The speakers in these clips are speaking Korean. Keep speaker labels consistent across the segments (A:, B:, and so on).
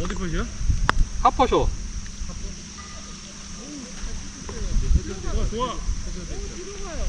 A: 어디 컷이야?
B: 하퍼쇼.
A: 어, 좋아.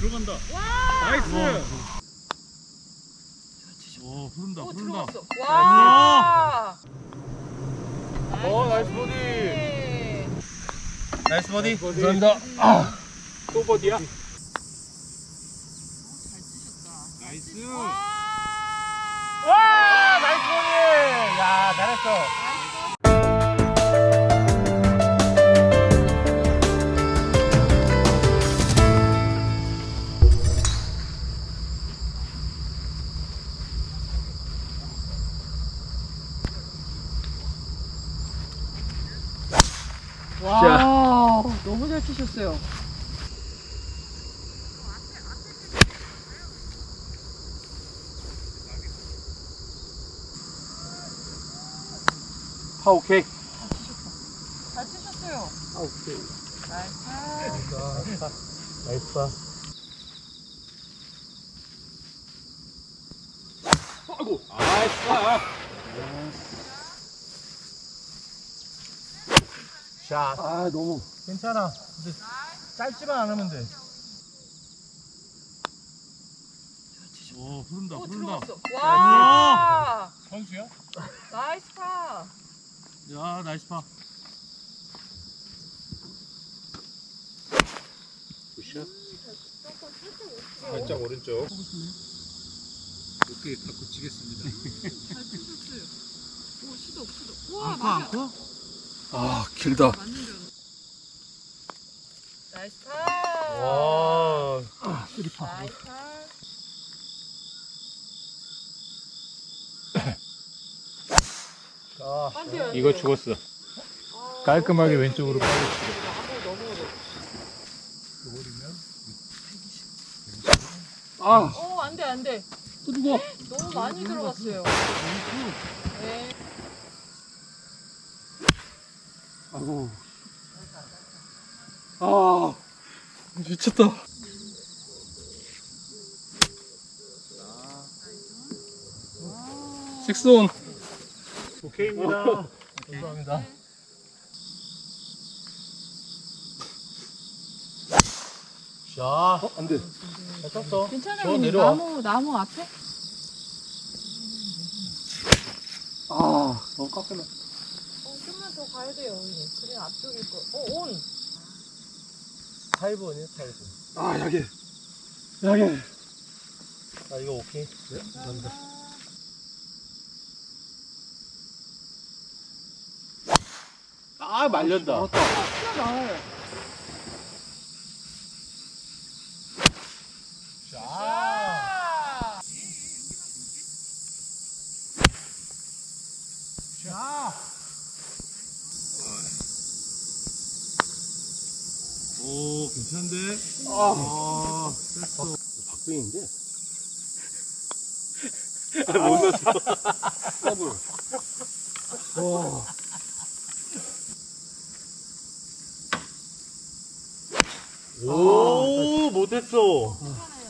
A: 들어간다. Nice. 오, 흐른다,
C: 오
A: 흐른다.
C: 들어갔어. 와.
B: 어, nice
C: 버디.
B: Nice 버디.
A: 감사합니다.
B: 또 버디야?
A: Nice.
B: 와, 나이스 버디. 야, 잘했어.
C: 와. 너무 잘 치셨어요.
B: 파 오케이.
C: 잘 치셨어요.
B: 파 오케이. Nice. Nice 파. 아이고. Nice shot. 아, 너무. 괜찮아. 근데 짧지만 않으면 돼.
A: 오, 흐른다,
C: 오
A: 흐른다.
C: 들어갔어. 와.
A: 선수야?
C: 나이스 파.
A: 야, 나이스 파.
B: 굿샷. 살짝 오른쪽.
A: 어깨 갖고 치겠습니다.
C: 잘 치셨어요. 오 시도 시도. 와
A: 안커,
C: 맞아.
A: 안커?
B: 아, 길다.
C: 나이스 파.
B: 와.
C: 나이스 파.
B: 자, 이거. 죽었어.
C: 아,
B: 깔끔하게 왼쪽으로
C: 너무.
B: 아,
C: 어, 안 돼, 안 돼.
B: 또 죽어.
C: 너무 많이 들어갔어요.
B: 아이고. 아, 미쳤다. 식스온. 오케이입니다. 감사합니다. 자, 어, 안 돼. 잘 쳤어.
C: 괜찮아요.
B: 저. 내려와.
C: 나무, 나무 앞에?
B: 아, 너무 깎여나.
C: 어, 더 가야 돼요, 형님. 그래, 앞쪽일 거. 어, 온.
B: 8번이요, 8번.
A: 아, 약해. 약해.
B: 아, 이거 오케이. 네, 감사합니다. 아, 말렸다.
C: 진짜 나와요.
B: 자.
C: 아!
B: 자.
A: 오, 괜찮은데?
B: 아,
A: 아, 됐어.
B: 박빙인데? 못 넣었어. 더블. 와. 오, 못했어.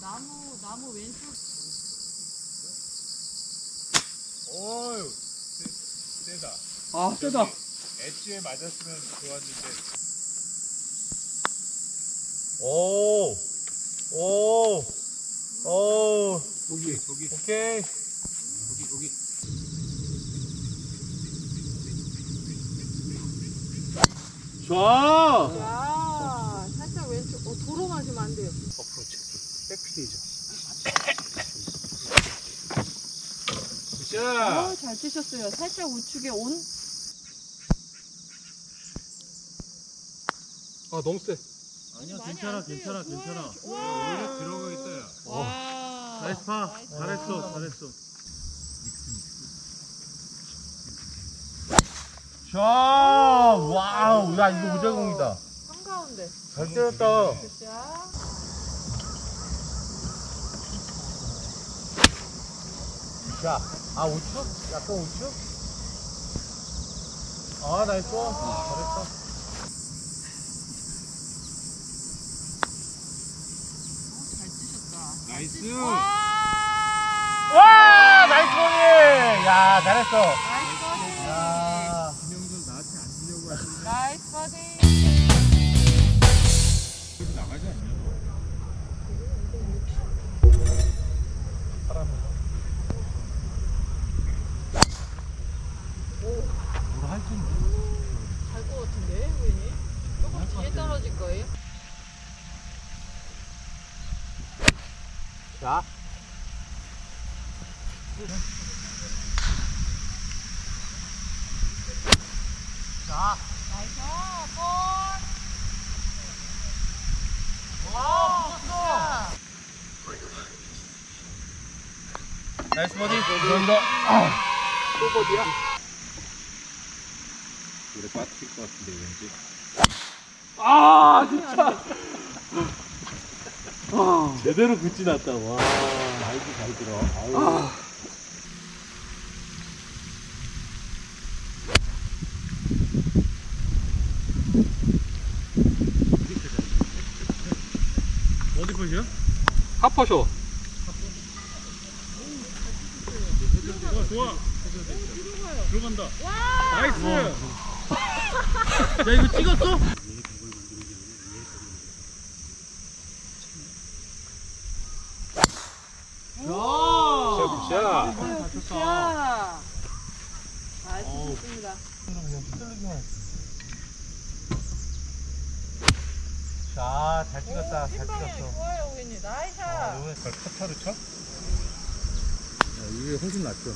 C: 나무, 나무 왼쪽.
A: 어유 세다.
B: 아, 세다.
A: 엣지에 맞았으면 좋았는데.
B: 오, 오, 오,
A: 여기, 여기,
B: 오케이.
A: 여기, 여기.
B: 좋아.
C: 야, 살짝 왼쪽. 어, 도로 맞으면 안 돼요.
B: 어프로 체크. 백피디죠.
A: 자,
C: 어, 잘 치셨어요. 살짝 우측에 온.
B: 아, 너무 세.
A: 아니야, 괜찮아. 괜찮아. 괜찮아.
C: 와.
A: 오히려 들어가겠다, 야.
C: 와.
A: Nice 파. 잘했어,
C: 파.
A: 잘했어.
B: 자, 와우. 야, 이거 무제공이다.
C: 한가운데.
B: 잘 때렸다.
C: Good shot.
B: 자, 아, 우측? 약간 우측? 아, nice. 잘했다.
C: Nice. 와 nice
A: 버디. 야
B: 잘했어. Nice 버디. 야. 김영준
C: 나한테 안 주려고 하는데. Nice 버디.
B: 자. 자.
C: 나이스 볼.
B: 와, 붙었어. 나이스 버디. 감사합니다. 또 버디야?
A: 물에 빠뜨릴 것 같은데 왠지.
B: 아, 진짜. 아, 제대로 굳지 났다. 와, 말도 잘 들어. 아유.
A: 어디 컷이야?
B: 하퍼쇼.
A: 어, 좋아. 들어간다. 나이스.
B: 야, 이거 찍었어?
C: Good shot. Nice 좋습니다.
B: 자, 잘 찍었다. 잘 찍었어.
C: 좋아요. Nice.
B: 아, 이번에
A: 카타로 쳐?
B: 이게 훨씬 낫죠.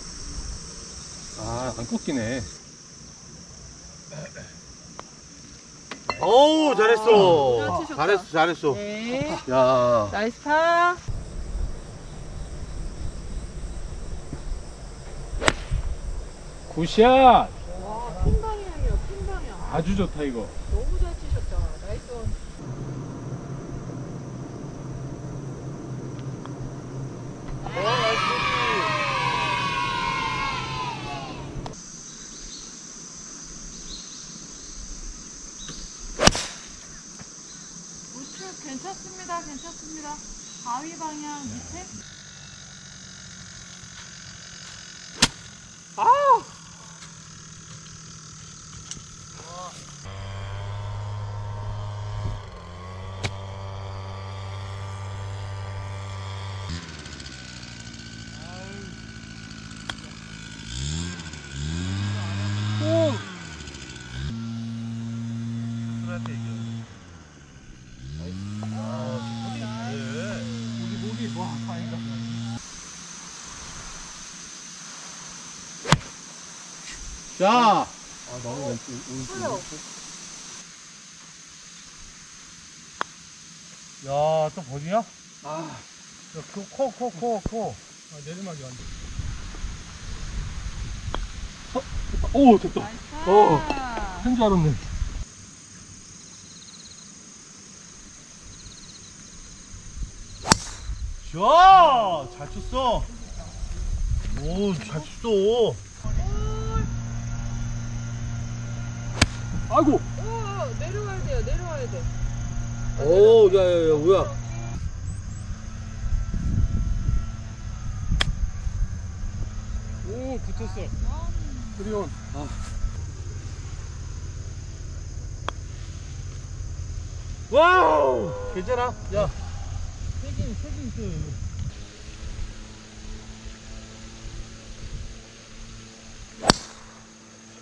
B: 아, 안 꺾이네. 어우, 잘했어. 잘했어, 잘했어.
C: 네.
B: 야.
C: Nice 파.
A: Good shot.
C: 와, 핀 방향이요, 핀방향.
A: 아주 좋다 이거.
C: 너무 잘 치셨다. Nice. 우측 괜찮습니다. 괜찮습니다. 바위 방향 밑에.
B: 술한테 얘기해. 아, 우리 목이 뭐 아파니까. 자. 아, 너무 왼쪽,
C: 풀려.
B: 야, 또 버디야? 아. 야, 코, 코, 코, 코, 코.
A: 아, 내리막이 완.
B: 오, 됐다.
C: nice.
B: 어. 한 줄 알았네. 자, 잘 쳤어. 오, 잘 쳤어. 아이고.
C: 오, 내려와야 돼요. 내려와야 돼.
B: 오, 야, 야, 야, 뭐야.
A: 오 붙었어.
B: 그리온. 아. 와우! 괜찮아? 야. 세긴, 세긴 있어.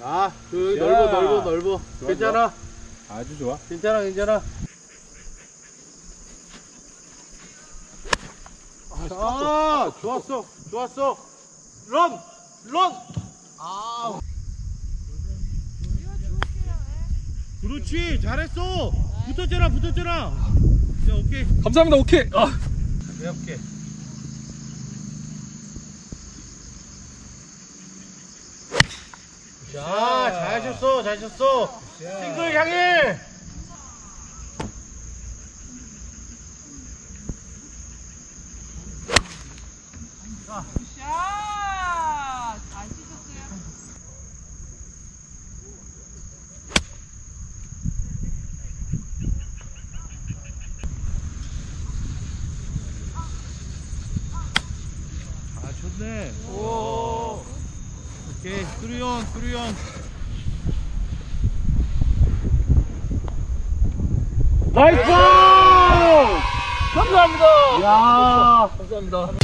B: 자, 그
A: 자.
B: 넓어, 넓어, 넓어.
A: 좋아,
B: 괜찮아?
A: 아주 좋아.
B: 괜찮아, 괜찮아. 아, 좋았어, 좋았어. 런, 런. 아, 그렇지, 잘했어. 붙었잖아, 붙었잖아. 자, 오케이.
A: 감사합니다. 오케이. 아.
B: 내가 볼게. 자, 잘 쳤어, 잘 쳤어. 싱글 향해.
C: 굿샷! 잘 치셨어요.
B: 아, 좋네. 오. 오케이, 뚜리온, 뚜리온. 나이스! 감사합니다. 야, 감사합니다.